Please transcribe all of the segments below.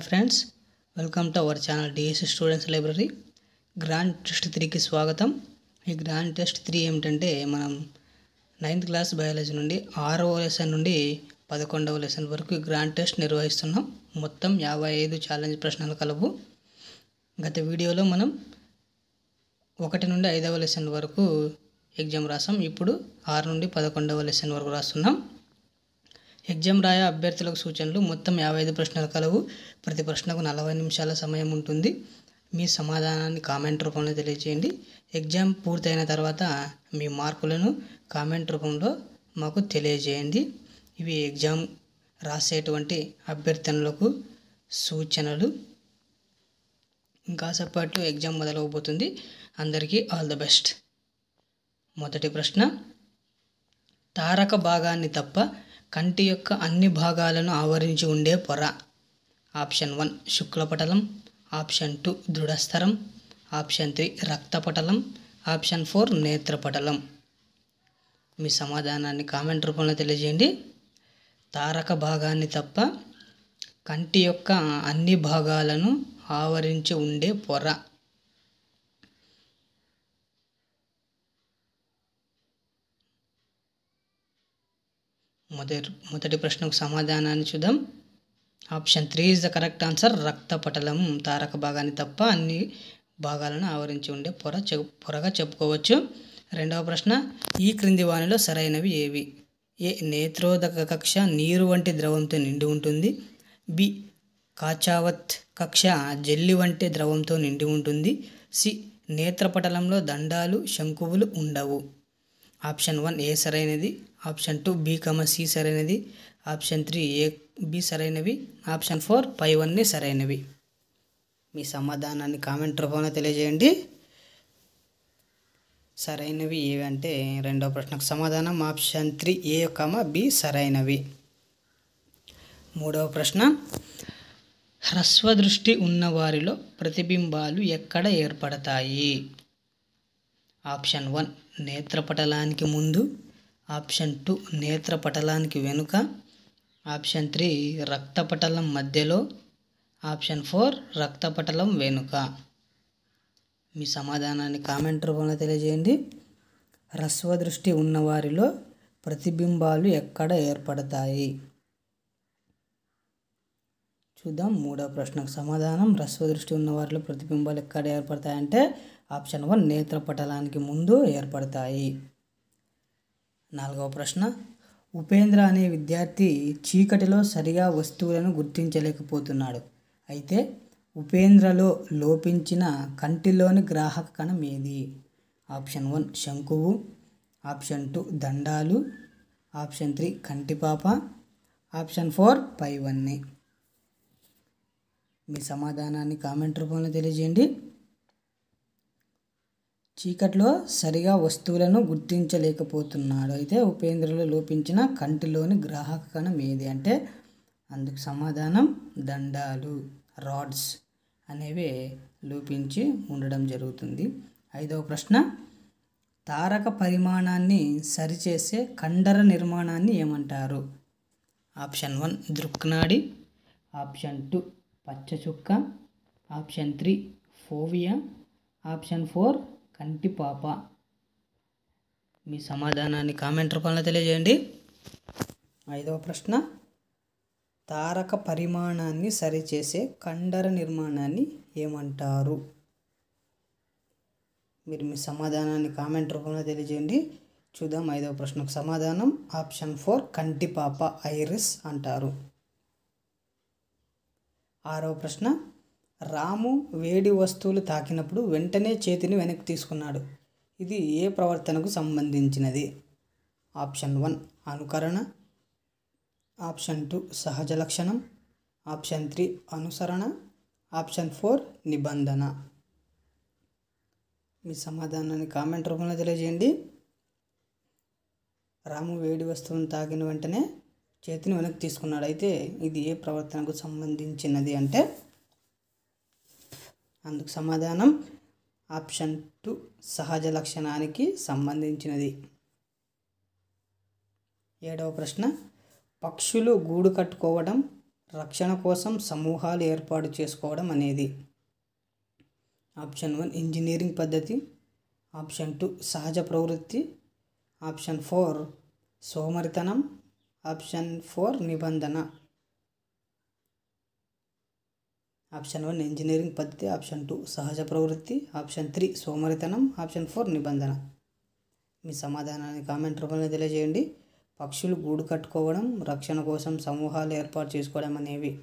Hi friends welcome to our channel DSC students library grand test త్రీకి స్వాగతం. ఈ grand test three ఏమిటంటే మనం నైన్త్ క్లాస్ బయాలజీ నుండి ఆరవ లెసన్ నుండి పదకొండవ లెసన్ వరకు గ్రాండ్ టెస్ట్ నిర్వహిస్తున్నాం. మొత్తం యాభై ఐదు ఛాలెంజ్ ప్రశ్నలు కలవు. గత వీడియోలో మనం ఒకటి నుండి ఐదవ లెసన్ వరకు ఎగ్జామ్ రాసాం. ఇప్పుడు ఆరు నుండి పదకొండవ లెసన్ వరకు రాస్తున్నాం. ఎగ్జామ్ రాయ అభ్యర్థులకు సూచనలు. మొత్తం యాభై ఐదు ప్రశ్నలు కలవు. ప్రతి ప్రశ్నకు నలభై నిమిషాల సమయం ఉంటుంది. మీ సమాధానాన్ని కామెంట్ రూపంలో తెలియజేయండి ఎగ్జామ్ పూర్తయిన తర్వాత మీ మార్కులను కామెంట్ రూపంలో మాకు తెలియజేయండి. ఇవి ఎగ్జామ్ రాసేటువంటి అభ్యర్థనలకు సూచనలు. ఇంకాసేపట్లో ఎగ్జామ్ మొదలవబోతుంది. అందరికీ ఆల్ ద బెస్ట్. మొదటి ప్రశ్న తారక భాగాన్ని తప్ప కంటి యొక్క అన్ని భాగాలను ఆవరించి ఉండే పొర. ఆప్షన్ వన్ శుక్లపటలం. ఆప్షన్ టూ దృఢస్థరం. ఆప్షన్ త్రీ రక్తపటలం. ఆప్షన్ ఫోర్ నేత్రపటలం. మీ సమాధానాన్ని కామెంట్ రూపంలో తెలియజేయండి. తారక భాగాన్ని తప్ప కంటి యొక్క అన్ని భాగాలను ఆవరించి ఉండే పొర. మొదటి మొదటి ప్రశ్నకు సమాధానాన్ని చూద్దాం. Option three is the correct answer. రక్తపటలం తారక భాగాన్ని తప్ప అన్ని భాగాలను ఆవరించి ఉండే పొర చె పొరగా చెప్పుకోవచ్చు. రెండవ ప్రశ్న ఈ క్రింది వానిలో సరైనవి ఏవి? ఏ నేత్రోదక కక్ష నీరు వంటి ద్రవంతో నిండి ఉంటుంది. బి కాచావత్ కక్ష జెల్లి వంటి ద్రవంతో నిండి ఉంటుంది. సి నేత్రపటలంలో దండాలు శంకువులు ఉండవు. ఆప్షన్ వన్ ఏ సరైనది? Option two B comma C సరైనది. ఆప్షన్ త్రీ ఏ బి సరైనవి. ఆప్షన్ ఫోర్ పై వన్ని సరైనవి. మీ సమాధానాన్ని కామెంట్ రూపంలో తెలియజేయండి. సరైనవి ఏవి అంటే రెండవ ప్రశ్నకు సమాధానం. Option three A comma B సరైనవి. మూడవ ప్రశ్న. హ్రస్వదృష్టి ఉన్నవారిలో ప్రతిబింబాలు ఎక్కడ ఏర్పడతాయి? ఆప్షన్ వన్ నేత్రపటలానికి ముందు. ఆప్షన్ టూ నేత్రపటలానికి వెనుక. ఆప్షన్ త్రీ రక్తపటలం మధ్యలో. ఆప్షన్ ఫోర్ రక్తపటలం వెనుక. మీ సమాధానాన్ని కామెంట్ రూపంలో తెలియజేయండి. హ్రస్వదృష్టి ఉన్నవారిలో ప్రతిబింబాలు ఎక్కడ ఏర్పడతాయి? చూద్దాం మూడో ప్రశ్నకు సమాధానం. హ్రస్వ దృష్టి ఉన్నవారిలో ప్రతిబింబాలు ఎక్కడ ఏర్పడతాయంటే ఆప్షన్ వన్ నేత్రపటలానికి ముందు ఏర్పడతాయి. నాలుగవ ప్రశ్న. ఉపేంద్ర అనే విద్యార్థి చీకటిలో సరిగా వస్తువులను గుర్తించలేకపోతున్నాడు. అయితే ఉపేంద్రలో లోపించిన కంటిలోని గ్రాహక కణం ఏది? ఆప్షన్ వన్ శంకువు ఆప్షన్ టూ దండాలు ఆప్షన్ త్రీ కంటిపాప ఆప్షన్ ఫోర్ పైవన్నీ. మీ సమాధానాన్ని కామెంట్ రూపంలో తెలియజేయండి. చీకట్లో సరిగా వస్తువులను గుర్తించలేకపోతున్నాడు. అయితే ఉపేంద్రలో లోపించిన కంటిలోని గ్రాహక కణం ఏది అంటే అందుకు సమాధానం దండాలు రాడ్స్ అనేవి లోపించి ఉండడం జరుగుతుంది. ఐదవ ప్రశ్న తారక పరిమాణాన్ని సరిచేసే కండర నిర్మాణాన్ని ఏమంటారు? ఆప్షన్ వన్ దృక్నాడి. Option two పచ్చచుక్క. Option three fovea. Option four కంటిపాప మీ సమాధానాన్ని కామెంట్ రూపంలో తెలియజేయండి. ఐదవ ప్రశ్న. తారక పరిమాణాన్ని సరిచేసే కండర నిర్మాణాన్ని ఏమంటారు? మీరు మీ సమాధానాన్ని కామెంట్ రూపంలో తెలియజేయండి. చూద్దాం ఐదవ ప్రశ్నకు సమాధానం. ఆప్షన్ ఫోర్ కంటి పాప ఐరిస్ అంటారు. ఆరవ ప్రశ్న. రాము వేడి వస్తువులు తాకినప్పుడు వెంటనే చేతిని వెనక్కి తీసుకున్నాడు. ఇది ఏ ప్రవర్తనకు సంబంధించినది? ఆప్షన్ వన్ అనుకరణ. ఆప్షన్ టూ సహజ లక్షణం. ఆప్షన్ త్రీ అనుసరణ. ఆప్షన్ ఫోర్ నిబంధన. మీ సమాధానాన్ని కామెంట్ రూపంలో తెలియజేయండి. రాము వేడి వస్తువును తాకిన వెంటనే చేతిని వెనక్కి తీసుకున్నాడు. అయితే ఇది ఏ ప్రవర్తనకు సంబంధించినది అంటే అందుకు సమాధానం ఆప్షన్ టూ సహజ లక్షణానికి సంబంధించినది. ఏడవ ప్రశ్న పక్షులు గూడు కట్టుకోవడం రక్షణ కోసం సమూహాలు ఏర్పాటు చేసుకోవడం అనేది. ఆప్షన్ వన్ ఇంజనీరింగ్ పద్ధతి. ఆప్షన్ టూ సహజ ప్రవృత్తి. ఆప్షన్ ఫోర్ సోమరితనం. ఆప్షన్ ఫోర్ నిబంధన. ఆప్షన్ వన్ ఇంజనీరింగ్ పద్ధతి ఆప్షన్ టూ సహజ ప్రవృత్తి ఆప్షన్ త్రీ సోమరితనం ఆప్షన్ ఫోర్ నిబంధన. మీ సమాధానాన్ని కామెంట్ రూపంలో తెలియజేయండి. పక్షులు గూడు కట్టుకోవడం రక్షణ కోసం సమూహాలు ఏర్పాటు చేసుకోవడం అనేవి.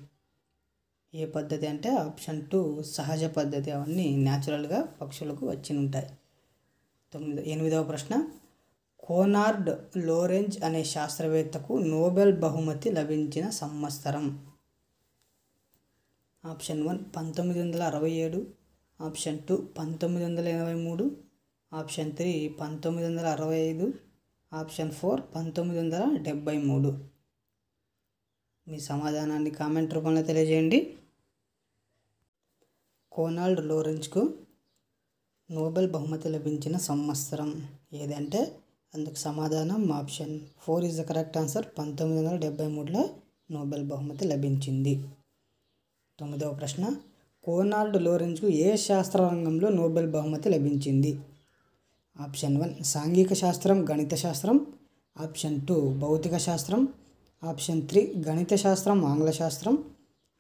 ఏ పద్ధతి అంటే ఆప్షన్ టూ సహజ పద్ధతి. అవన్నీ న్యాచురల్గా పక్షులకు వచ్చి ఉంటాయి తొమ్మిది ఎనిమిదవ ప్రశ్న. కోనార్డ్ లోరెంజ్ అనే శాస్త్రవేత్తకు నోబెల్ బహుమతి లభించిన సంవత్సరం. ఆప్షన్ వన్ పంతొమ్మిది వందల అరవై ఏడు ఆప్షన్ టూ పంతొమ్మిది వందల ఎనభై మూడు ఆప్షన్ త్రీ పంతొమ్మిది వందల అరవై ఐదు ఆప్షన్ ఫోర్ పంతొమ్మిది వందల డెబ్భై మూడు. మీ సమాధానాన్ని కామెంట్ రూపంలో తెలియజేయండి. కోనాల్డ్ లోరెంజ్కు నోబెల్ బహుమతి లభించిన సంవత్సరం ఏదంటే అందుకు సమాధానం option four is the correct answer. పంతొమ్మిది వందల డెబ్బై మూడులో నోబెల్ బహుమతి లభించింది. తొమ్మిదవ ప్రశ్న. కోనాల్డ్ లోరెంజ్కు ఏ శాస్త్ర రంగంలో నోబెల్ బహుమతి లభించింది? ఆప్షన్ వన్ సాంఘిక శాస్త్రం గణిత శాస్త్రం. ఆప్షన్ టూ భౌతిక శాస్త్రం. ఆప్షన్ త్రీ గణిత శాస్త్రం ఆంగ్ల శాస్త్రం.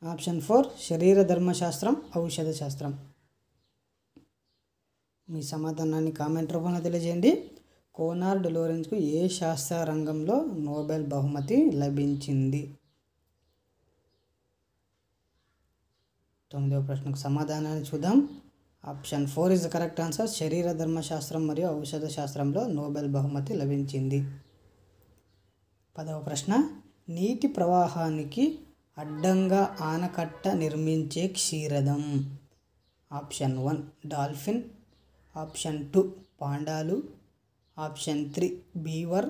ఆప్షన్ ఫోర్ శరీర ధర్మశాస్త్రం ఔషధ శాస్త్రం. మీ సమాధానాన్ని కామెంట్ రూపంలో తెలియజేయండి. కోనార్డ్ లోరెన్స్కు ఏ శాస్త్ర రంగంలో నోబెల్ బహుమతి లభించింది? తొమ్మిదవ ప్రశ్నకు సమాధానాన్ని చూద్దాం. Option four is the correct answer. శరీర ధర్మశాస్త్రం మరియు ఔషధ శాస్త్రంలో నోబెల్ బహుమతి లభించింది. పదవ ప్రశ్న. నీటి ప్రవాహానికి అడ్డంగా ఆనకట్ట నిర్మించే క్షీరదం. Option one dolphin. Option two పాండాలు. Option three beaver.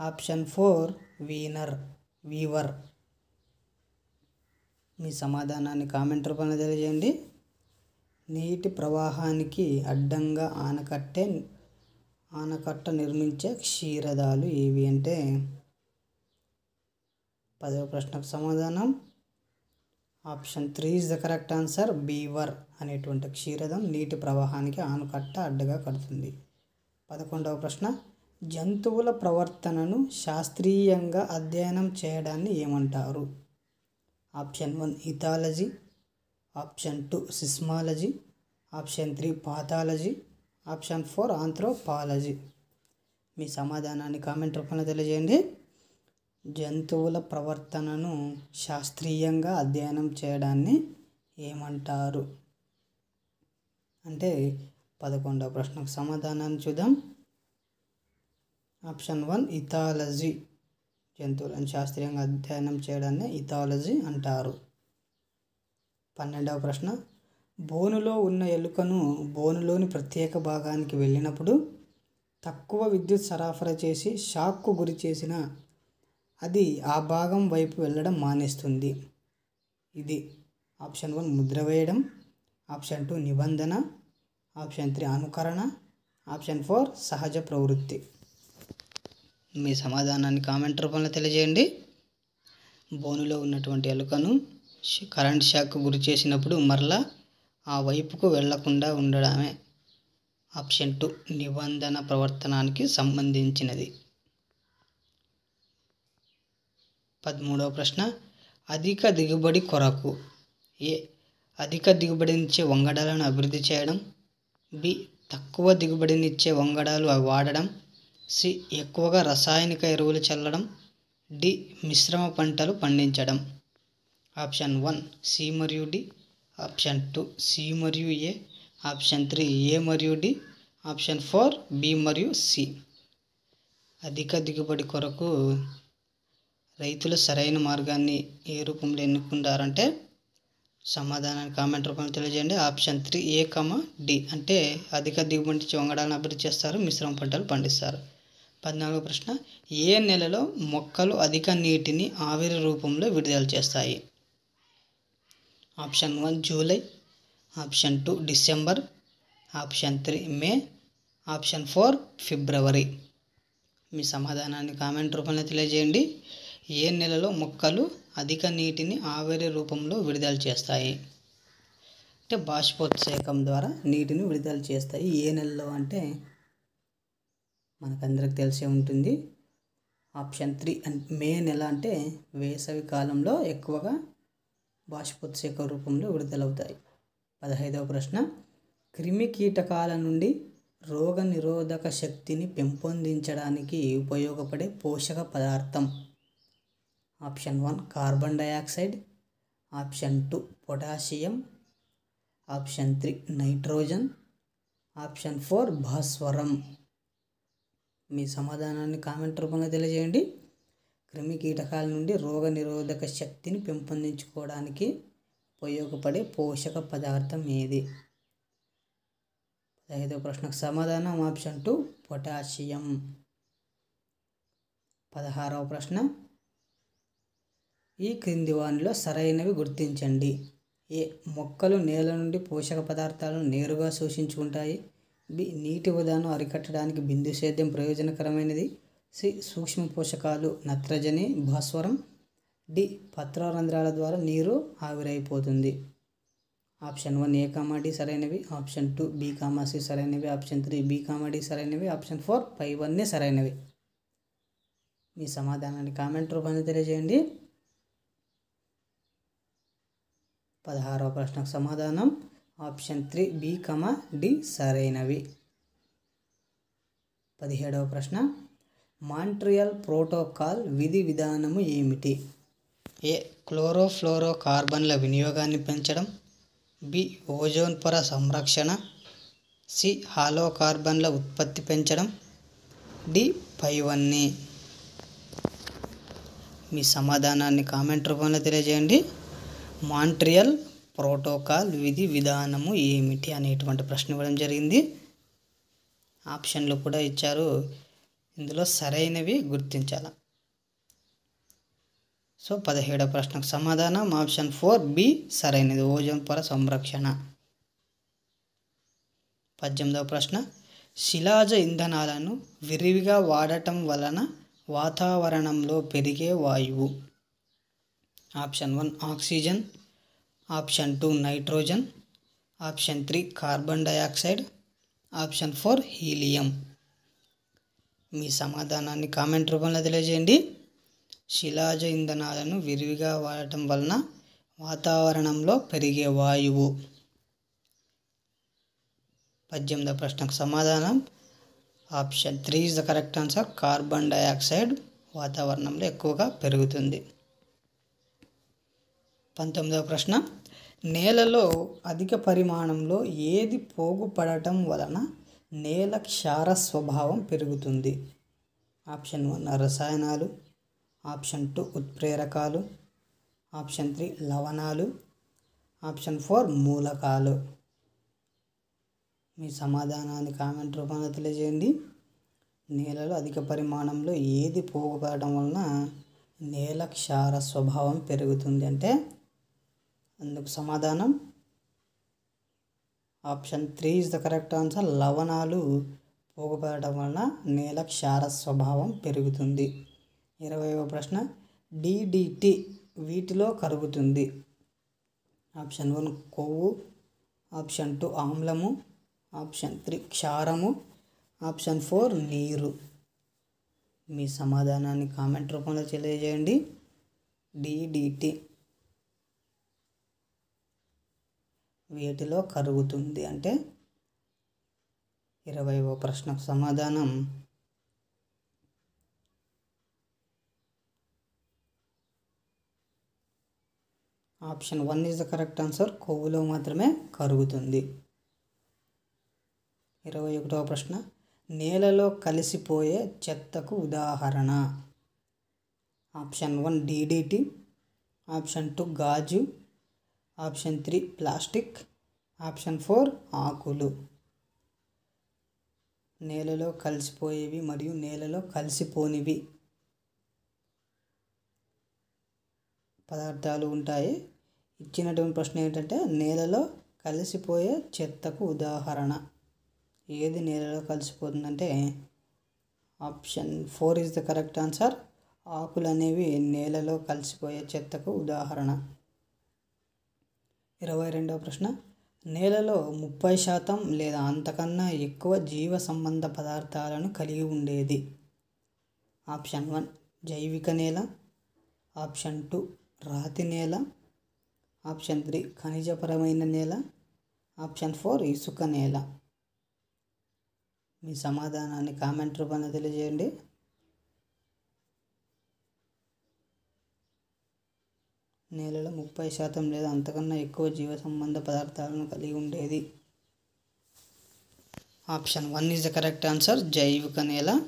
Option four వీనర్. Weaver. మీ సమాధానాన్ని కామెంట్ రూపంలో తెలియజేయండి. నీటి ప్రవాహానికి అడ్డంగా ఆనకట్టే ఆనకట్ట నిర్మించే క్షీరదాలు ఏవి అంటే? పదవ ప్రశ్నకు సమాధానం. Option three is the correct answer. Beaver అనేటువంటి క్షీరదం నీటి ప్రవాహానికి ఆనకట్ట అడ్డగా కడుతుంది. పదకొండవ ప్రశ్న. జంతువుల ప్రవర్తనను శాస్త్రీయంగా అధ్యయనం చేయడాన్ని ఏమంటారు? Option one ethology option two seismology option three pathology option four anthropology. మీ సమాధానాన్ని కామెంట్ రూపంలో తెలియజేయండి. జంతువుల ప్రవర్తనను శాస్త్రీయంగా అధ్యయనం చేయడాన్ని ఏమంటారు? అంటే పదకొండవ ప్రశ్నకు సమాధానాన్ని చూద్దాం. ఆప్షన్ వన్ ఇథాలజీ జంతువులను శాస్త్రీయంగా అధ్యయనం చేయడాన్ని ఇథాలజీ అంటారు. పన్నెండవ ప్రశ్న. బోనులో ఉన్న ఎలుకను బోనులోని ప్రత్యేక భాగానికి వెళ్ళినప్పుడు తక్కువ విద్యుత్ సరఫరా చేసి షాక్కు గురి చేసిన అది ఆ భాగం వైపు వెళ్ళడం మానేస్తుంది. ఇది ఆప్షన్ వన్ ముద్ర వేయడం ఆప్షన్ టూ నిబంధన ఆప్షన్ త్రీ అనుకరణ ఆప్షన్ ఫోర్ సహజ ప్రవృత్తి. మీ సమాధానాన్ని కామెంట్ రూపంలో తెలియజేయండి. బోనులో ఉన్నటువంటి ఎలుకను కరెంట్ షాక్ గురి చేసినప్పుడు మరలా ఆ వైపుకు వెళ్ళకుండా ఉండడమే ఆప్షన్ టూ నిబంధన ప్రవర్తనానికి సంబంధించినది. పదమూడవ ప్రశ్న అధిక దిగుబడి కొరకు ఏ అధిక దిగుబడినిచ్చే వంగడాలను అభివృద్ధి చేయడం బి తక్కువ దిగుబడినిచ్చే వంగడాలు అవి వాడడం సి ఎక్కువగా రసాయనిక ఎరువులు చల్లడం డి మిశ్రమ పంటలు పండించడం. ఆప్షన్ వన్ సి మరియు డి. ఆప్షన్ టూ సి మరియు ఏ. ఆప్షన్ త్రీ ఏ మరియు డి. ఆప్షన్ ఫోర్ బి మరియు సి. అధిక దిగుబడి కొరకు రైతులు సరైన మార్గాన్ని ఏ రూపంలో ఎన్నుకుంటారంటే సమాధానాన్ని కామెంట్ రూపంలో తెలియజేయండి. Option three A comma D అంటే అధిక దిగుబడి ఇచ్చే వంగడాలను అభివృద్ధి చేస్తారు మిశ్రమ పంటలు పండిస్తారు. పద్నాలుగు ప్రశ్న ఏ నెలలో మొక్కలు అధిక నీటిని ఆవిరి రూపంలో విడుదల చేస్తాయి? Option one July option two December option three May option four ఫిబ్రవరి. మీ సమాధానాన్ని కామెంట్ రూపంలో తెలియజేయండి. ఏ నెలలో మొక్కలు అధిక నీటిని ఆవిరి రూపంలో విడుదల చేస్తాయి? అంటే బాష్పోత్సేకం ద్వారా నీటిని విడుదల చేస్తాయి. ఏ నెలలో అంటే మనకందరికి తెలిసే ఉంటుంది. ఆప్షన్ త్రీ మే నెల అంటే వేసవి కాలంలో ఎక్కువగా బాష్పోత్సేక రూపంలో విడుదలవుతాయి. పదహైదవ ప్రశ్న. క్రిమి కీటకాల నుండి రోగ నిరోధక శక్తిని పెంపొందించడానికి ఉపయోగపడే పోషక పదార్థం. Option one carbon dioxide. Option two potassium. Option three nitrogen. Option four భాస్వరం. మీ సమాధానాన్ని కామెంట్ రూపంగా తెలియజేయండి. క్రిమి కీటకాల నుండి రోగ నిరోధక శక్తిని పెంపొందించుకోవడానికి ఉపయోగపడే పోషక పదార్థం ఏది? పదహైదవ ప్రశ్నకు సమాధానం ఆప్షన్ టూ పొటాషియం. పదహారవ ప్రశ్న ఈ క్రింది వానిలో సరైనవి గుర్తించండి. ఏ మొక్కలు నేల నుండి పోషక పదార్థాలను నేరుగా శోషించుకుంటాయి? బి నీటి వృధాను అరికట్టడానికి బిందు సేద్యం ప్రయోజనకరమైనది. సి సూక్ష్మ పోషకాలు నత్రజని భాస్వరం డి పత్రరంధ్రాల ద్వారా నీరు ఆవిరైపోతుంది. ఆప్షన్ వన్ ఏ కామాడి సరైనవి ఆప్షన్ టూ బి కామాసి సరైనవి ఆప్షన్ త్రీ బి కామాడి సరైనవి ఆప్షన్ ఫోర్ పై వన్నే సరైనవి. మీ సమాధానాన్ని కామెంట్ రూపాన్ని తెలియజేయండి. పదహారవ ప్రశ్నకు సమాధానం. Option three B comma D సరైనవి. పదిహేడవ ప్రశ్న. మాంట్రియల్ ప్రోటోకాల్ విధి విధానము ఏమిటి? ఏ క్లోరోఫ్లోరో కార్బన్ల వినియోగాన్ని పెంచడం. బి ఓజోన్ పొర సంరక్షణ. సి హాలో కార్బన్ల ఉత్పత్తి పెంచడం. డి పైవన్నీ. మీ సమాధానాన్ని కామెంట్ రూపంలో తెలియజేయండి. మాంట్రియల్ ప్రోటోకాల్ విధి విధానము ఏమిటి అనేటువంటి ప్రశ్న ఇవ్వడం జరిగింది. ఆప్షన్లు కూడా ఇచ్చారు. ఇందులో సరైనవి గుర్తించాల. సో పదిహేడవ ప్రశ్నకు సమాధానం. ఆప్షన్ ఫోర్ బి సరైనది. ఓజోన్ పొర సంరక్షణ. పద్దెనిమిదవ ప్రశ్న. శిలాజ ఇంధనాలను విరివిగా వాడటం వలన వాతావరణంలో పెరిగే వాయువు. Option one oxygen. Option two nitrogen option three carbon dioxide option four helium. మీ సమాధానాన్ని కామెంట్ రూపంలో తెలియజేయండి. శిలాజ ఇంధనాలను విరివిగా వాడటం వలన వాతావరణంలో పెరిగే వాయువు. పద్దెనిమిదవ ప్రశ్నకు సమాధానం. Option three is the correct answer. Carbon dioxide వాతావరణంలో ఎక్కువగా పెరుగుతుంది. పంతొమ్మిదవ ప్రశ్న. నేలలో అధిక పరిమాణంలో ఏది పోగుపడటం వలన నేల క్షార స్వభావం పెరుగుతుంది? ఆప్షన్ వన్ రసాయనాలు. ఆప్షన్ టూ ఉత్ప్రేరకాలు. ఆప్షన్ త్రీ లవణాలు. ఆప్షన్ ఫోర్ మూలకాలు. మీ సమాధానాన్ని కామెంట్ రూపంలో తెలియజేయండి. నేలలో అధిక పరిమాణంలో ఏది పోగుపడటం వలన నేల క్షార స్వభావం పెరుగుతుంది అంటే అందుకు సమాధానం. Option three is the correct answer. లవణాలు పోగుపడటం వలన నేల క్షార స్వభావం పెరుగుతుంది. ఇరవైవ ప్రశ్న. డిడిటి వీటిలో కరుగుతుంది. ఆప్షన్ వన్ కొవ్వు ఆప్షన్ టూ ఆమ్లము ఆప్షన్ త్రీ క్షారము ఆప్షన్ ఫోర్ నీరు. మీ సమాధానాన్ని కామెంట్ రూపంలో తెలియజేయండి. డిడిటి వీటిలో కరుగుతుంది అంటే ఇరవైవ ప్రశ్నకు సమాధానం. Option one is the correct answer. కొవ్వులో మాత్రమే కరుగుతుంది. ఇరవై ఒకటవ ప్రశ్న. నేలలో కలిసిపోయే చెత్తకు ఉదాహరణ. Option one DDT. Option two గాజు. Option three plastic. Option four ఆకులు. నేలలో కలిసిపోయేవి మరియు నేలలో కలిసిపోనివి. పదార్థాలు ఉంటాయి. ఇచ్చినటువంటి ప్రశ్న ఏంటంటే నేలలో కలిసిపోయే చెత్తకు ఉదాహరణ. ఏది నేలలో కలిసిపోతుందంటే option four is the correct answer. ఆకులు అనేవి నేలలో కలిసిపోయే చెత్తకు ఉదాహరణ. ఇరవై రెండవ ప్రశ్న. నేలలో ముప్పై శాతం లేదా అంతకన్నా ఎక్కువ జీవ సంబంధ పదార్థాలను కలిగి ఉండేది? ఆప్షన్ వన్ జైవిక నేల. ఆప్షన్ టూ రాతి నేల. ఆప్షన్ త్రీ ఖనిజపరమైన నేల. ఆప్షన్ ఫోర్ ఇసుక నేల. మీ సమాధానాన్ని కామెంట్ రూపంలో తెలియజేయండి. నేలలో ముప్పై శాతం లేదా అంతకన్నా ఎక్కువ జీవ సంబంధ పదార్థాలను కలిగి ఉండేది. Option one is the correct answer. జైవిక నేల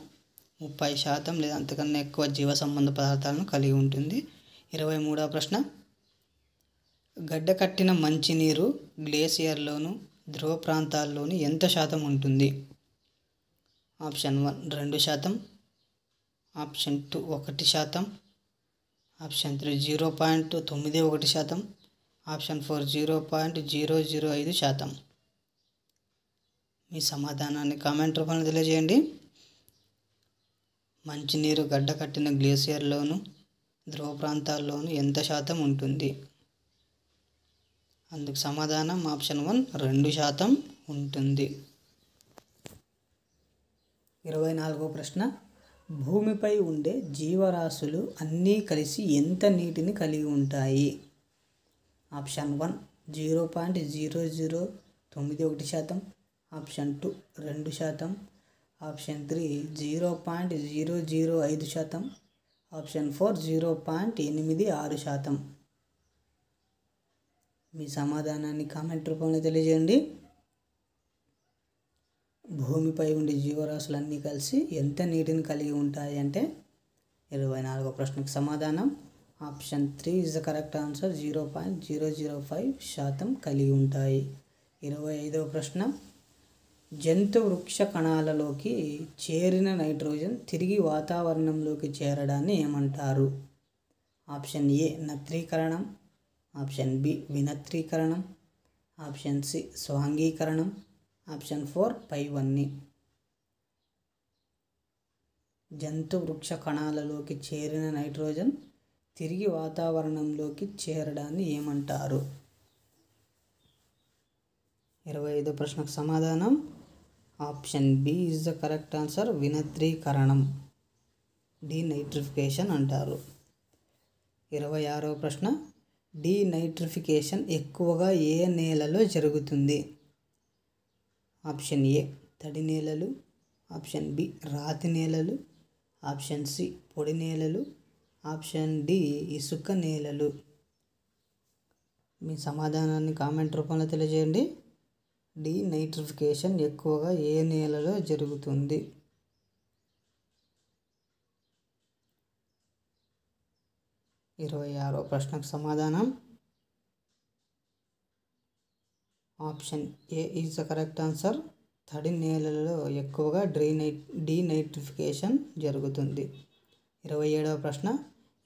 ముప్పై శాతం లేదా అంతకన్నా ఎక్కువ జీవ సంబంధ పదార్థాలను కలిగి ఉంటుంది. ఇరవై మూడవ ప్రశ్న. గడ్డ కట్టిన మంచినీరు గ్లేసియర్లోను ధ్రువ ప్రాంతాల్లోని ఎంత శాతం ఉంటుంది? ఆప్షన్ వన్ రెండు శాతం. ఆప్షన్ టూ ఒకటి శాతం. ఆప్షన్ త్రీ జీరో పాయింట్ తొమ్మిది ఒకటి శాతం option four zero point zero zero ఐదు శాతం. మీ సమాధానాన్ని కామెంట్ రూపంలో తెలియజేయండి. మంచినీరు గడ్డ కట్టిన గ్లేసియర్లోను ధ్రువ ప్రాంతాల్లోనూ ఎంత శాతం ఉంటుంది? అందుకు సమాధానం ఆప్షన్ వన్ రెండు శాతం ఉంటుంది. ఇరవై నాలుగో ప్రశ్న. భూమిపై ఉండే జీవరాశులు అన్నీ కలిసి ఎంత నీటిని కలిగి ఉంటాయి? Option one zero point zero zero తొమ్మిది ఒకటి శాతం. ఆప్షన్ టూ రెండు శాతం. Option three zero point zero zero ఐదు శాతం. ఆప్షన్ ఫోర్ జీరో పాయింట్ ఎనిమిది ఆరు శాతం. మీ సమాధానాన్ని కామెంట్ రూపంలో తెలియజేయండి. భూమిపై ఉండే జీవరాశులన్నీ కలిసి ఎంత నీటిని కలిగి ఉంటాయి అంటే ఇరవై నాలుగో ప్రశ్నకు సమాధానం. Option three is the correct answer. Zero point zero zero five శాతం కలిగి ఉంటాయి. ఇరవై ఐదవ ప్రశ్న. జంతు వృక్ష కణాలలోకి చేరిన నైట్రోజన్ తిరిగి వాతావరణంలోకి చేరడాన్ని ఏమంటారు? ఆప్షన్ ఏ నత్రీకరణం. ఆప్షన్ బి వినత్రీకరణం. ఆప్షన్ సి స్వాంగీకరణం. ఆప్షన్ ఫోర్ పైవన్నీ. జంతు వృక్ష కణాలలోకి చేరిన నైట్రోజన్ తిరిగి వాతావరణంలోకి చేరడాన్ని ఏమంటారు? ఇరవై ఐదో ప్రశ్నకు సమాధానం. Option B is the correct answer. వినత్రీకరణం. Denitrification అంటారు. ఇరవై ఆరవ ప్రశ్న. డీనైట్రిఫికేషన్ ఎక్కువగా ఏ నేలలో జరుగుతుంది? ఆప్షన్ ఏ తడి నేలలు ఆప్షన్ బి రాతి నేలలు ఆప్షన్ సి పొడి నేలలు ఆప్షన్ డి ఇసుక నేలలు. మీ సమాధానాన్ని కామెంట్ రూపంలో తెలియజేయండి. డీనైట్రిఫికేషన్ ఎక్కువగా ఏ నేలలో జరుగుతుంది? ఇరవై ఆరో ప్రశ్నకు సమాధానం. Option A is the correct answer. తడి నేలలలో ఎక్కువగా డ్రీనై డీనైట్రిఫికేషన్ జరుగుతుంది. ఇరవై ఏడవ ప్రశ్న.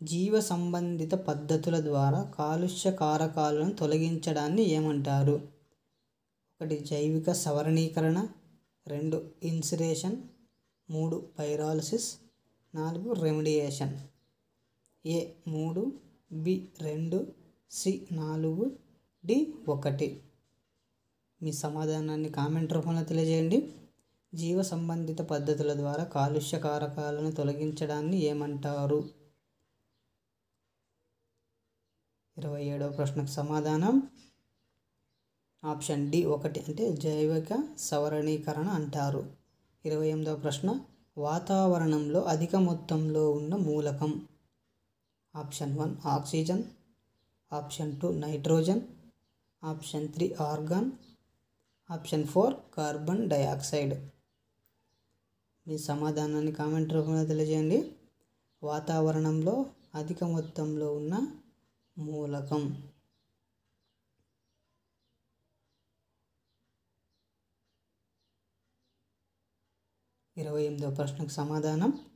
జీవ సంబంధిత పద్ధతుల ద్వారా కాలుష్య కారకాలను తొలగించడాన్ని ఏమంటారు? ఒకటి జైవిక సవరణీకరణ. రెండు ఇన్సిరేషన్ మూడు పైరాలసిస్. నాలుగు రెమిడియేషన్. ఏ మూడు బి రెండు సి నాలుగు డి ఒకటి. మీ సమాధానాన్ని కామెంట్ రూపంలో తెలియజేయండి. జీవ సంబంధిత పద్ధతుల ద్వారా కాలుష్య కారకాలను తొలగించడాన్ని ఏమంటారు? ఇరవై ఏడవ ప్రశ్నకు సమాధానం. ఆప్షన్ డి ఒకటి అంటే జైవిక సవరణీకరణ అంటారు. ఇరవై ఎనిమిదవ ప్రశ్న వాతావరణంలో అధిక మొత్తంలో ఉన్న మూలకం. Option one oxygen. Option two nitrogen. Option three argon. Option four carbon dioxide. మీ సమాధానాన్ని కామెంట్ రూపంలో తెలియజేయండి. వాతావరణంలో అధిక మొత్తంలో ఉన్న మూలకం. ఇరవై ఎనిమిదవ ప్రశ్నకు సమాధానం.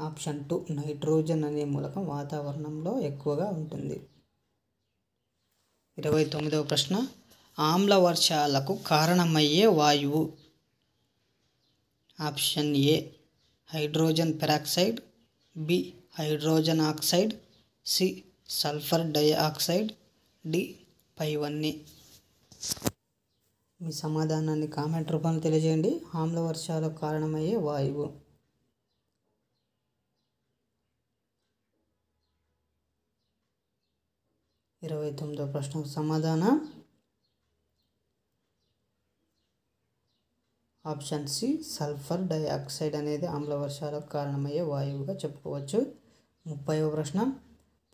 ఆప్షన్ టూ నైట్రోజన్ అనే మూలకం వాతావరణంలో ఎక్కువగా ఉంటుంది. ఇరవై తొమ్మిదవ ప్రశ్న ఆమ్ల వర్షాలకు కారణమయ్యే వాయువు. Option A hydrogen peroxide B hydrogen oxide C sulphur dioxide D పైవన్నీ. మీ సమాధానాన్ని కామెంట్ రూపంలో తెలియజేయండి. ఆమ్ల వర్షాలకు కారణమయ్యే వాయువు. ఇరవై తొమ్మిదో ప్రశ్నకు సమాధానం. ఆప్షన్ సి సల్ఫర్ డైఆక్సైడ్ అనేది ఆమ్ల వర్షాలకు కారణమయ్యే వాయువుగా చెప్పుకోవచ్చు. ముప్పైవ ప్రశ్న.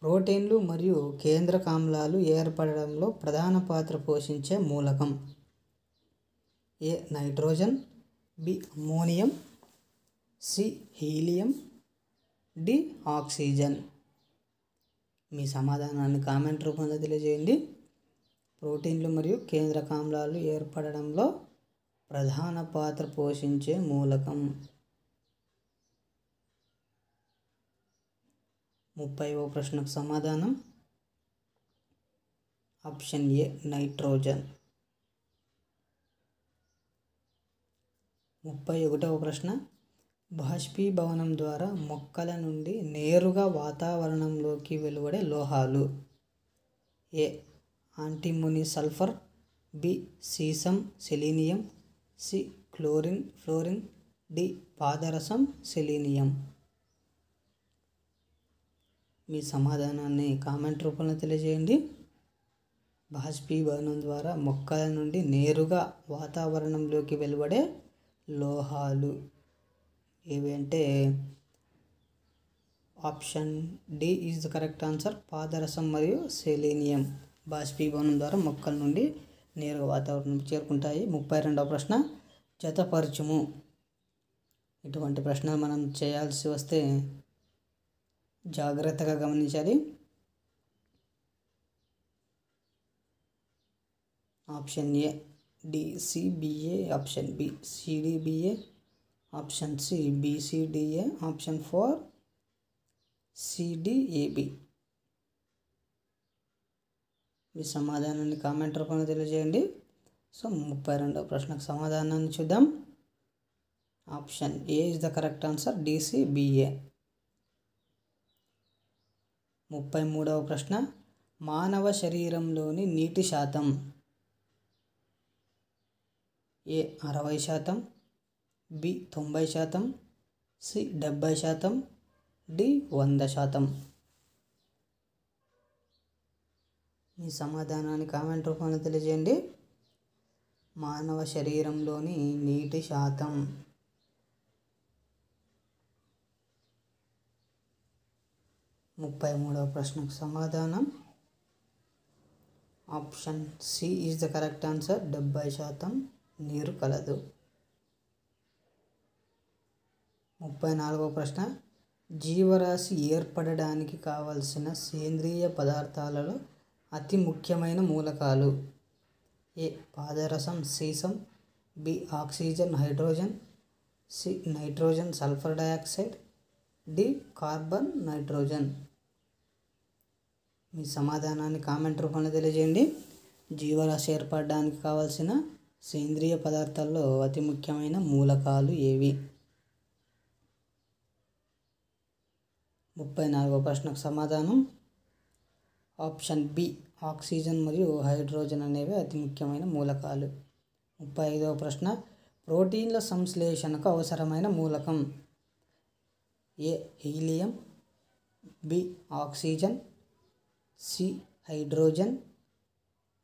ప్రోటీన్లు మరియు కేంద్రక ఆమ్లాలు ఏర్పడడంలో ప్రధాన పాత్ర పోషించే మూలకం A nitrogen B ammonium C helium D oxygen. మీ సమాధానాన్ని కామెంట్ రూపంలో తెలియజేయండి. ప్రోటీన్లు మరియు కేంద్రక ఆమ్లాలు ఏర్పడడంలో ప్రధాన పాత్ర పోషించే మూలకం. ముప్పైవ ప్రశ్నకు సమాధానం. Option A nitrogen. ముప్పై ఒకటవ ప్రశ్న. బాష్పీభవనం ద్వారా మొక్కల నుండి నేరుగా వాతావరణంలోకి వెలువడే లోహాలు. A antimony sulphur B sesame selenium C chlorine fluorine D పాదరసం సెలీనియం. మీ సమాధానాన్ని కామెంట్ రూపంలో తెలియజేయండి. బాష్పీభవనం ద్వారా మొక్కల నుండి నేరుగా వాతావరణంలోకి వెలువడే లోహాలు. ఏవి అంటే option D is the correct answer. పాదరసం మరియు సెలీనియం. బాష్పీభవనం ద్వారా మొక్కల నుండి నేరుగా వాతావరణం చేరుకుంటాయి. ముప్పై రెండవ ప్రశ్న జతపరచుము. ఇటువంటి ప్రశ్నలు మనం చేయాల్సి వస్తే జాగ్రత్తగా గమనించాలి. Option A D C B A option B C D B A option C B C D A option four C D A B మీ సమాధానాన్ని కామెంట్ రూపంలో తెలియజేయండి. సో ముప్పై రెండవ ప్రశ్నకు సమాధానాన్ని చూద్దాం. Option A is the correct answer? D C B A ముప్పై మూడవ ప్రశ్న. మానవ శరీరంలోని నీటి శాతం ఏ? అరవై శాతం బి తొంభై శాతం సి డెబ్భై శాతం డి వంద శాతం. మీ సమాధానాన్ని కామెంట్ రూపంలో తెలియజేయండి. మానవ శరీరంలోని నీటి శాతం. ముప్పై మూడవ ప్రశ్నకు సమాధానం. Option C is the correct answer. డెబ్బై శాతం నీరు కలదు. ముప్పై నాలుగవ ప్రశ్న. జీవరాశి ఏర్పడడానికి కావలసిన సేంద్రియ పదార్థాలలో అతి ముఖ్యమైన మూలకాలు. ఏ. పాదరసం sesame. B. Oxygen hydrogen. C. Nitrogen sulphur dioxide. D. Carbon nitrogen. మీ సమాధానాన్ని కామెంట్ రూపంలో తెలియజేయండి. జీవరాశి ఏర్పడడానికి కావాల్సిన సేంద్రియ పదార్థాల్లో అతి ముఖ్యమైన మూలకాలు ఏవి? ముప్పై నాలుగో ప్రశ్నకు సమాధానం. ఆప్షన్ బి ఆక్సిజన్ మరియు హైడ్రోజన్ అనేవి అతి ముఖ్యమైన మూలకాలు. ముప్పై ఐదవ ప్రశ్న ప్రోటీన్ల సంశ్లేషణకు అవసరమైన మూలకం A helium B oxygen C hydrogen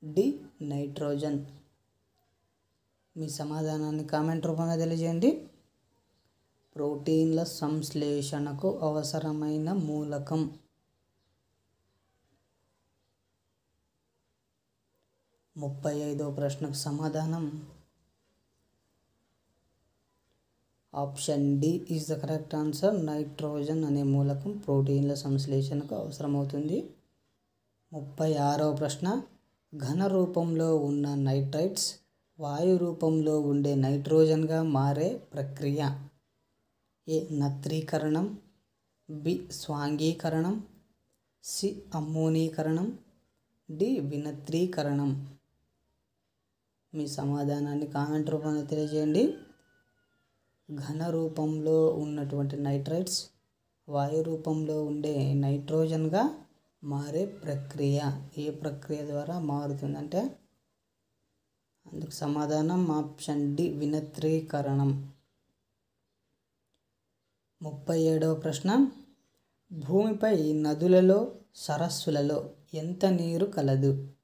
D nitrogen. మీ సమాధానాన్ని కామెంట్ రూపంగా తెలియజేయండి. ప్రోటీన్ల సంశ్లేషణకు అవసరమైన మూలకం ముప్పై ఐదో ప్రశ్నకు సమాధానం. Option D is the correct answer. Nitrogen అనే మూలకం ప్రోటీన్ల సంశ్లేషణకు అవసరమవుతుంది. ముప్పై ఆరవ ప్రశ్న. ఘన రూపంలో ఉన్న నైట్రైట్స్ వాయు రూపంలో ఉండే నైట్రోజన్గా మారే ప్రక్రియ. ఏ. నత్రీకరణం. బి. స్వాంగీకరణం. సి. అమ్మోనీకరణం. డి. వినత్రీకరణం. మీ సమాధానాన్ని కామెంట్ రూపంలో తెలియజేయండి. ఘన రూపంలో ఉన్నటువంటి నైట్రైట్స్ వాయు రూపంలో ఉండే నైట్రోజన్గా మారే ప్రక్రియ. ఏ ప్రక్రియ ద్వారా మారుతుందంటే అందుకు సమాధానం ఆప్షన్ డి వినత్రీకరణం. ముప్పై ఏడవ ప్రశ్న. భూమిపై నదులలో సరస్సులలో ఎంత నీరు కలదు?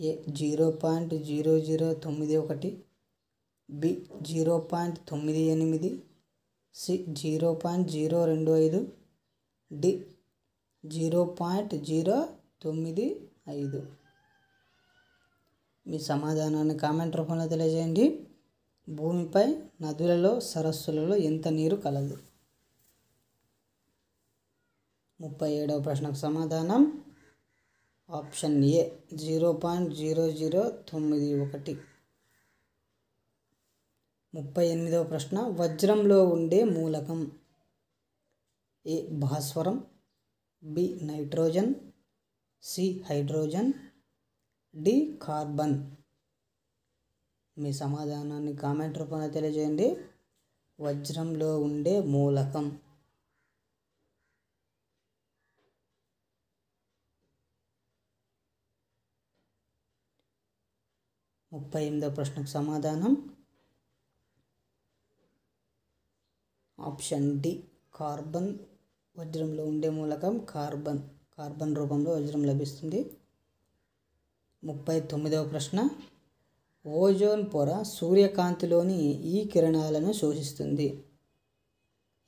A zero point zero zero తొమ్మిది ఒకటి బి జీరో పాయింట్ తొమ్మిది ఎనిమిది సి జీరో పాయింట్ జీరో రెండు ఐదు డి జీరో పాయింట్ జీరో తొమ్మిది ఐదు. మీ సమాధానాన్ని కామెంట్ రూపంలో తెలియజేయండి. భూమిపై నదులలో సరస్సులలో ఎంత నీరు కలదు? ముప్పై ఏడవ ప్రశ్నకు సమాధానం. Option A zero point zero zero తొమ్మిది ఒకటి. ముప్పై ఎనిమిదవ ప్రశ్న వజ్రంలో ఉండే మూలకం ఏ భాస్వరం? B nitrogen C hydrogen D carbon. మీ సమాధానాన్ని కామెంట్ రూపంలో తెలియజేయండి. వజ్రంలో ఉండే మూలకం. ముప్పై ఎనిమిదో ప్రశ్నకు సమాధానం. ఆప్షన్ డి కార్బన్ వజ్రంలో ఉండే మూలకం కార్బన్ కార్బన్ రూపంలో వజ్రం లభిస్తుంది. ముప్పై తొమ్మిదవ ప్రశ్న ఓజోన్ పొర సూర్యకాంతిలోని ఈ కిరణాలను శోషిస్తుంది.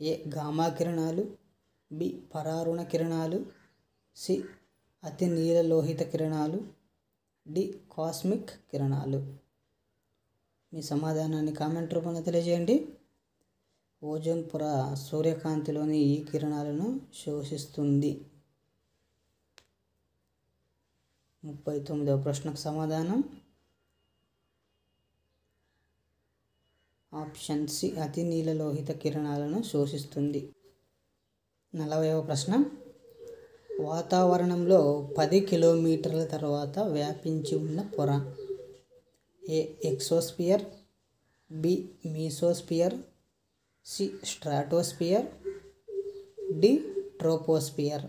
ఏ గామా కిరణాలు బి పరారుణ కిరణాలు సి అతి నీలలోహిత కిరణాలు డి కాస్మిక్ కిరణాలు. మీ సమాధానాన్ని కామెంట్ రూపంలో తెలియజేయండి. ఓజోన్ పొర సూర్యకాంతిలోని ఈ కిరణాలను శోషిస్తుంది. ముప్పై తొమ్మిదవ ప్రశ్నకు సమాధానం. ఆప్షన్ సి అతి నీలలోహిత కిరణాలను శోషిస్తుంది. నలభైవ ప్రశ్న. వాతావరణంలో పది కిలోమీటర్ల తర్వాత వ్యాపించి ఉన్న పొర. A exosphere B mesosphere C stratosphere D troposphere.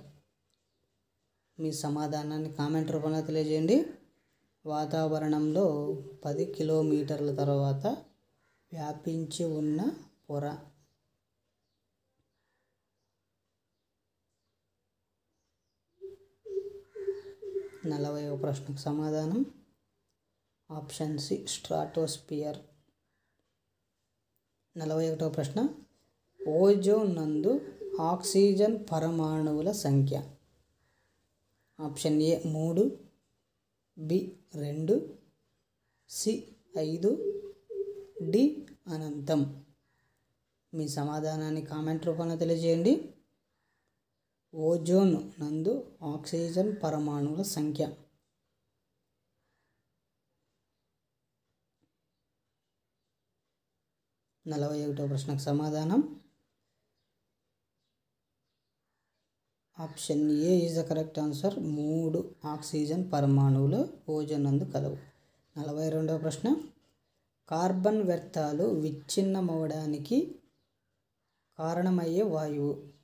మీ సమాధానాన్ని కామెంట్ రూపంలో తెలియజేయండి. వాతావరణంలో పది కిలోమీటర్ల తర్వాత వ్యాపించి ఉన్న పొర. నలభైవ ప్రశ్నకు సమాధానం. Option C stratosphere. నలభై ఒకటవ ప్రశ్న ఓజోన్ నందు ఆక్సిజన్ పరమాణువుల సంఖ్య. ఆప్షన్ ఏ మూడు బి రెండు సి ఐదు డి అనంతం. మీ సమాధానాన్ని కామెంట్ రూపంలో తెలియజేయండి. ఓజోన్ నందు ఆక్సిజన్ పరమాణువుల సంఖ్య. నలభై ఒకటో ప్రశ్నకు సమాధానం. Option A is the correct answer. మూడు ఆక్సిజన్ పరమాణువులు ఓజోన్ నందు కలవు. నలభై రెండవ ప్రశ్న. కార్బన్ వ్యర్థాలు విచ్ఛిన్నమవడానికి కారణమయ్యే వాయువు.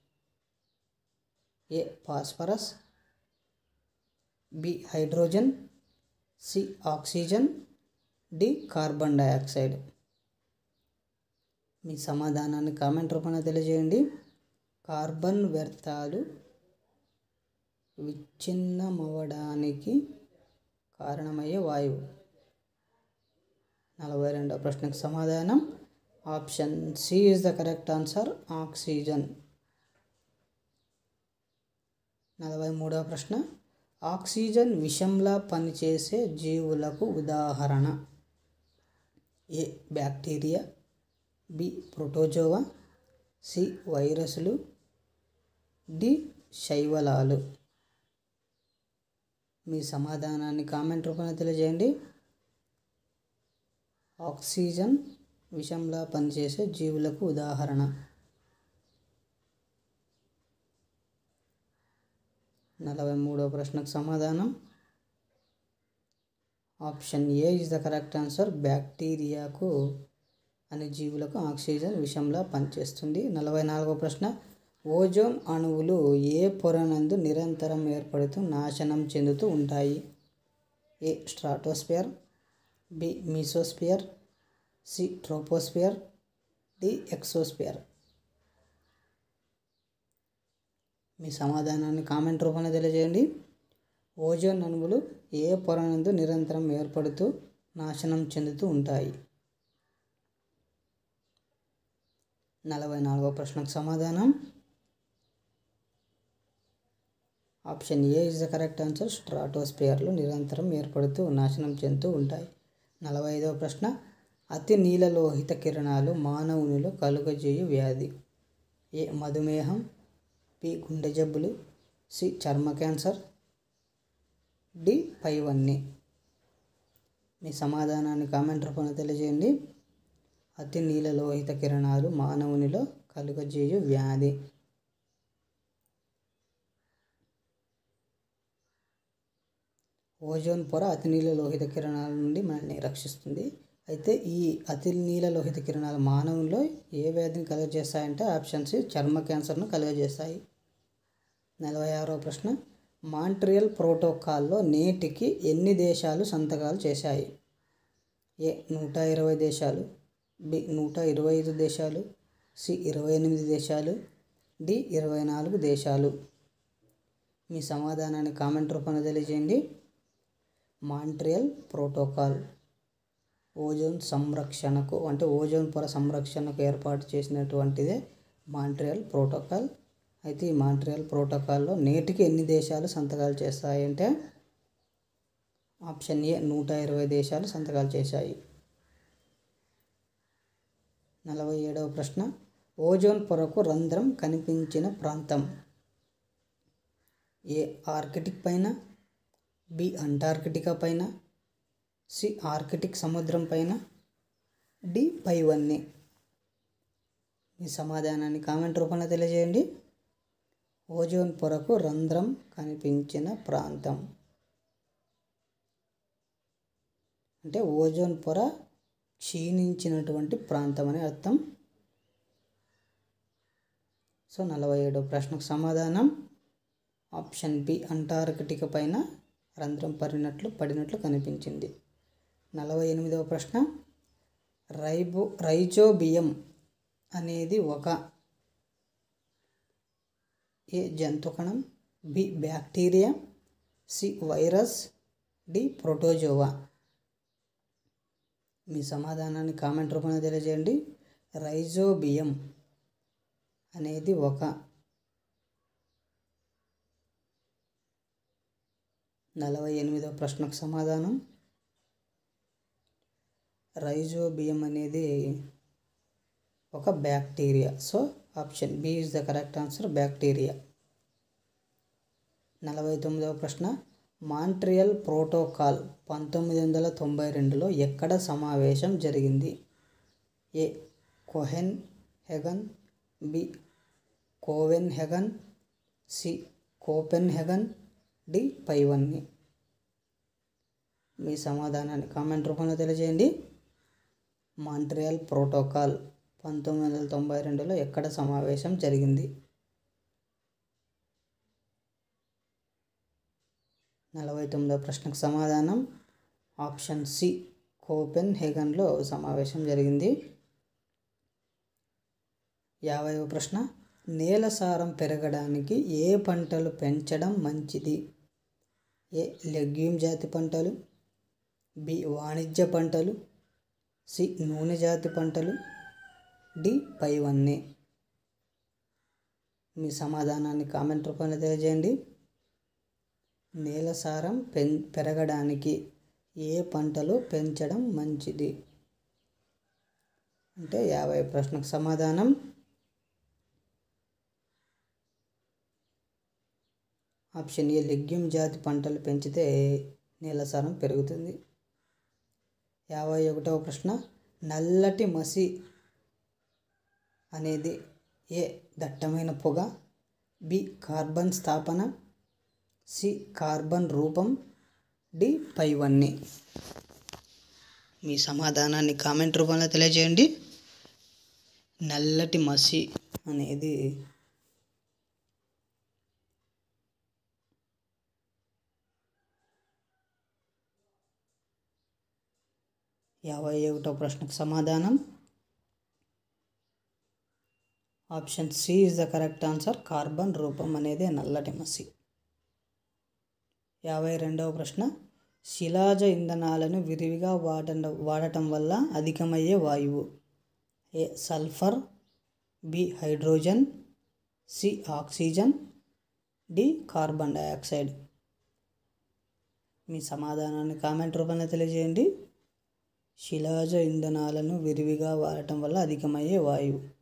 A phosphorus B hydrogen C oxygen D carbon dioxide మీ సమాధానాన్ని కామెంట్ రూపంలో తెలియజేయండి. కార్బన్ వ్యర్థాలు విచ్ఛిన్నమవడానికి కారణమయ్యే వాయువు. నలభై రెండవ ప్రశ్నకు సమాధానం. Option C is the correct answer oxygen నలభై మూడవ ప్రశ్న. ఆక్సిజన్ విషంలా పనిచేసే జీవులకు ఉదాహరణ. A. Bacteria. B. Protozoa. C. వైరస్లు. డి. శైవలాలు. మీ సమాధానాన్ని కామెంట్ రూపంలో తెలియజేయండి. ఆక్సిజన్ విషంలా పనిచేసే జీవులకు ఉదాహరణ. నలభై మూడో ప్రశ్నకు సమాధానం. Option A is the correct answer. బ్యాక్టీరియాకు అనే జీవులకు ఆక్సిజన్ విషంలా పనిచేస్తుంది. నలభై నాలుగవ ప్రశ్న. ఓజోన్ అణువులు ఏ పొరనందు నిరంతరం ఏర్పడుతూ నాశనం చెందుతూ ఉంటాయి? A stratosphere B mesosphere C troposphere D exosphere. మీ సమాధానాన్ని కామెంట్ రూపంలో తెలియజేయండి. ఓజోన్ అణువులు ఏ పొరనందు నిరంతరం ఏర్పడుతూ నాశనం చెందుతూ ఉంటాయి? నలభై నాలుగవ ప్రశ్నకు సమాధానం. Option A is the correct answer. స్ట్రాటోస్పియర్లు నిరంతరం ఏర్పడుతూ నాశనం చెందుతూ ఉంటాయి. నలభై ఐదవ ప్రశ్న. అతి నీలలోహిత కిరణాలు మానవునిలో కలుగజేయు వ్యాధి. ఏ మధుమేహం. బి గుండె జబ్బులు సి చర్మ క్యాన్సర్ డి పైవన్నీ. మీ సమాధానాన్ని కామెంట్ రూపంలో తెలియజేయండి. అతి నీలలోహిత కిరణాలు మానవునిలో కలుగజేయు వ్యాధి. ఓజోన్ పొర అతి నీల లోహిత కిరణాల నుండి మనల్ని రక్షిస్తుంది. అయితే ఈ అతి నీల లోహిత కిరణాలు మానవుల్లో ఏ వ్యాధిని కలుగజేస్తాయంటే ఆప్షన్ సి చర్మ క్యాన్సర్ను కలుగజేస్తాయి. నలభై ఆరో ప్రశ్న. మాంట్రియల్ ప్రోటోకాల్లో నేటికి ఎన్ని దేశాలు సంతకాలు చేశాయి? ఏ నూట ఇరవై దేశాలు. బి నూట ఇరవై ఐదు దేశాలు. సి ఇరవై ఎనిమిది దేశాలు. డి ఇరవై నాలుగు దేశాలు. మీ సమాధానాన్ని కామెంట్ రూపంలో తెలియజేయండి. మాంట్రియల్ ప్రోటోకాల్ ఓజోన్ సంరక్షణకు అంటే ఓజోన్ పొర సంరక్షణకు ఏర్పాటు చేసినటువంటిదే మాంట్రియల్ ప్రోటోకాల్. అయితే ఈ మాంట్రియల్ ప్రోటోకాల్లో నేటికి ఎన్ని దేశాలు సంతకాలు చేస్తాయంటే ఆప్షన్ ఏ నూట ఇరవై దేశాలు సంతకాలు చేశాయి. నలభై ఏడవ ప్రశ్న ఓజోన్ పొరకు రంధ్రం కనిపించిన ప్రాంతం ఏ ఆర్కిటిక్ పైన బి అంటార్కిటికా పైన సి ఆర్కిటిక్ సముద్రం పైన డి పైవన్నీ. మీ సమాధానాన్ని కామెంట్ రూపంలో తెలియజేయండి. ఓజోన్ పొరకు రంధ్రం కనిపించిన ప్రాంతం. అంటే ఓజోన్ పొర క్షీణించినటువంటి ప్రాంతం అని అర్థం. సో నలభై ఏడో ప్రశ్నకు సమాధానం. ఆప్షన్ బి అంటార్కిటిక పైన రంధ్రం పడినట్లు పడినట్లు కనిపించింది. నలభై ఎనిమిదవ ప్రశ్న. రైబో రైజోబియం అనేది ఒక A జంతుకణం? B bacteria C virus D protozoa. మీ సమాధానాన్ని కామెంట్ రూపంలో తెలియజేయండి. రైజోబియం అనేది ఒక నలభై ఎనిమిదవ ప్రశ్నకు సమాధానం. రైజోబియం అనేది ఒక bacteria. So option B is the correct answer bacteria. నలభై తొమ్మిదవ ప్రశ్న. మాంట్రియల్ ప్రోటోకాల్ పంతొమ్మిది వందల తొంభై రెండులో ఎక్కడ సమావేశం జరిగింది? A. Copenhagen B. Copenhagen C. Copenhagen D. పైవన్ని. మీ సమాధానాన్ని కామెంట్ రూపంలో తెలియజేయండి. మాంట్రియల్ ప్రోటోకాల్ పంతొమ్మిది వందల తొంభై రెండులో ఎక్కడ సమావేశం జరిగింది? నలభై తొమ్మిదవ ప్రశ్నకు సమాధానం. ఆప్షన్ సి కోపెన్ హెగన్లో సమావేశం జరిగింది. యాభైవ ప్రశ్న నేల సారం పెరగడానికి ఏ పంటలు పెంచడం మంచిది? ఏ లెగ్యూమ్ జాతి పంటలు బి వాణిజ్య పంటలు సి నూనె జాతి పంటలు డి పైవన్నీ మీ సమాధానాన్ని కామెంట్ రూపంలో తెలియజేయండి. నేల సారం పెం పెరగడానికి ఏ పంటలు పెంచడం మంచిది? అంటే యాభై ప్రశ్నకు సమాధానం. ఆప్షన్ ఏ లెగ్యూమ్ జాతి పంటలు పెంచితే నేల సారం పెరుగుతుంది. యాభై ఒకటవ ప్రశ్న నల్లటి మసి అనేది ఏ దట్టమైన పొగ? బి కార్బన్ స్థాపన సి కార్బన్ రూపం డి పైవన్నీ. మీ సమాధానాన్ని కామెంట్ రూపంలో తెలియజేయండి. నల్లటి మసి అనేది యాభై ఒకటో ప్రశ్నకు సమాధానం. Option C is the correct answer. Carbon రూపం అనేది నల్లటి మసి. యాభై రెండవ ప్రశ్న. శిలాజ ఇంధనాలను విరివిగా వాడ వాడటం వల్ల అధికమయ్యే వాయువు A? Sulphur B hydrogen C oxygen D carbon dioxide. మీ సమాధానాన్ని కామెంట్ రూపంలో తెలియజేయండి. శిలాజ ఇంధనాలను విరివిగా వాడటం వల్ల అధికమయ్యే వాయువు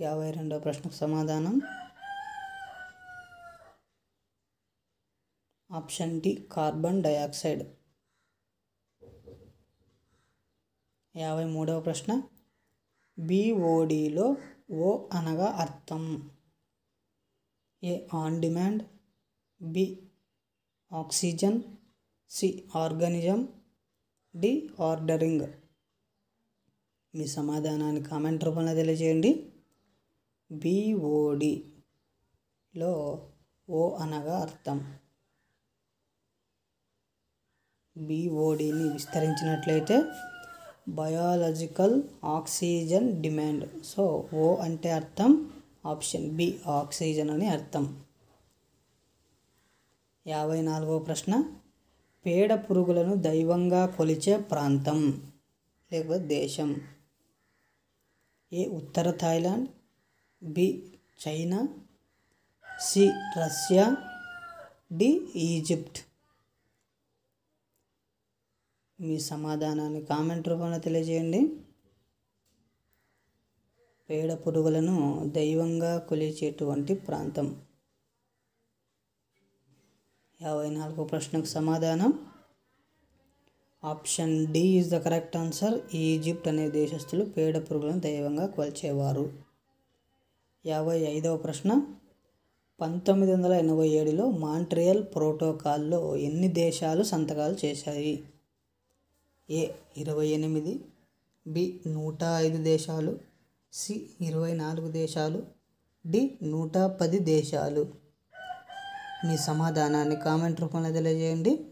యాభై రెండవ ప్రశ్నకు సమాధానం. Option D carbon dioxide. యాభై మూడవ ప్రశ్న. బిఓడిలో ఓ అనగా అర్థం. A on demand. B oxygen. C organism. D ordering. మీ సమాధానాన్ని కామెంట్ రూపంలో తెలియజేయండి. బీఓడిలో ఓ అనగా అర్థం. బీఓడిని విస్తరించినట్లయితే biological oxygen demand. So O అంటే అర్థం ఆప్షన్ బి ఆక్సిజన్ అని అర్థం. యాభై నాలుగవ ప్రశ్న పేడ పురుగులను దైవంగా కొలిచే ప్రాంతం లేకపోతే దేశం. A Uttara Thailand B China C Russia D Egypt. మీ సమాధానాన్ని కామెంట్ రూపంలో తెలియజేయండి. పేడ పురుగులను దైవంగా కొలిచేటువంటి ప్రాంతం. యాభై నాలుగో ప్రశ్నకు సమాధానం. Option D is the correct answer. Egypt అనే దేశస్థులు పేడ పురుగులను దైవంగా కొలిచేవారు. యాభై ఐదవ ప్రశ్న. పంతొమ్మిది వందల ఎనభై ఏడులో మాంట్రియల్ ప్రోటోకాల్లో ఎన్ని దేశాలు సంతకాలు చేశాయి? ఏ ఇరవై ఎనిమిది బి నూట ఐదు దేశాలు సి ఇరవై నాలుగు దేశాలు డి నూట పది దేశాలు. మీ సమాధానాన్ని కామెంట్ రూపంలో తెలియజేయండి.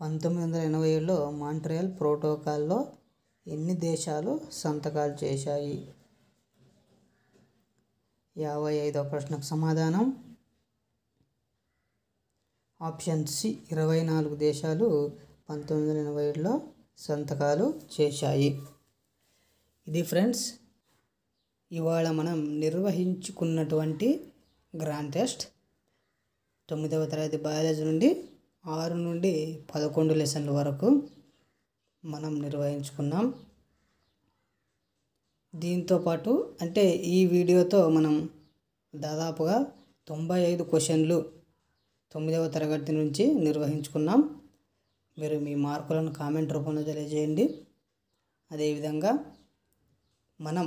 పంతొమ్మిది వందల ఎనభై ఏడులో మాంట్రియల్ ప్రోటోకాల్లో ఎన్ని దేశాలు సంతకాలు చేశాయి? యాభై ఐదవ ప్రశ్నకు సమాధానం. ఆప్షన్ సి ఇరవై నాలుగు దేశాలు పంతొమ్మిది వందల ఎనభై ఏడులో సంతకాలు చేశాయి. ఇది ఫ్రెండ్స్ ఇవాళ మనం నిర్వహించుకున్నటువంటి గ్రాండ్ టెస్ట్. తొమ్మిదవ తరగతి బయాలజీ నుండి ఆరు నుండి పదకొండు లెసన్ల వరకు మనం నిర్వహించుకున్నాం. దీంతో పాటు అంటే ఈ వీడియోతో మనం దాదాపుగా తొంభై ఐదు క్వశ్చన్లు తొమ్మిదవ తరగతి నుంచి నిర్వహించుకున్నాం. మీరు మీ మార్కులను కామెంట్ రూపంలో తెలియజేయండి. అదేవిధంగా మనం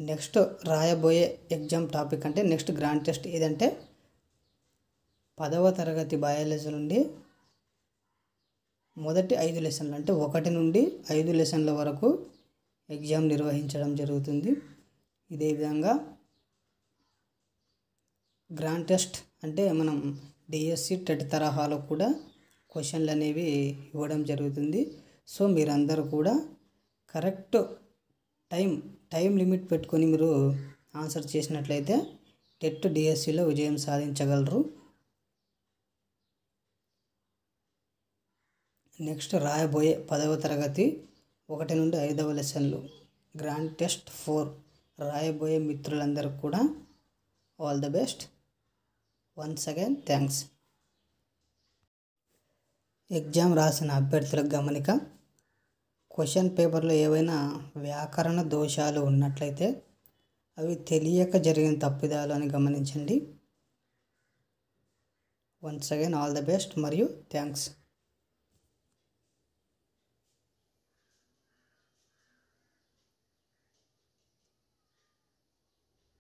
నెక్స్ట్ రాయబోయే ఎగ్జామ్ టాపిక్ అంటే నెక్స్ట్ గ్రాండ్ టెస్ట్ ఏదంటే పదవ తరగతి బయాలజీ నుండి మొదటి ఐదు లెసన్లు అంటే ఒకటి నుండి ఐదు లెసన్ల వరకు ఎగ్జామ్ నిర్వహించడం జరుగుతుంది. ఇదే విధంగా గ్రాండ్ టెస్ట్ అంటే మనం డిఎస్సి టెట్ తరహాలో కూడా క్వశ్చన్లు అనేవి ఇవ్వడం జరుగుతుంది. సో మీరందరూ కూడా కరెక్ట్ టైం టైం లిమిట్ పెట్టుకొని మీరు ఆన్సర్ చేసినట్లయితే టెట్ డిఎస్సిలో విజయం సాధించగలరు. నెక్స్ట్ రాయబోయే పదవ తరగతి ఒకటి నుండి ఐదవ లెసన్లు. Grand test four. రాయబోయే మిత్రులందరికీ కూడా all the best. Once again thanks. Exam రాసిన అభ్యర్థులకు గమనిక క్వశ్చన్ పేపర్లో ఏవైనా వ్యాకరణ దోషాలు ఉన్నట్లయితే అవి తెలియక జరిగిన తప్పిదాలు అని గమనించండి. Once again all the best మరియు థ్యాంక్స్.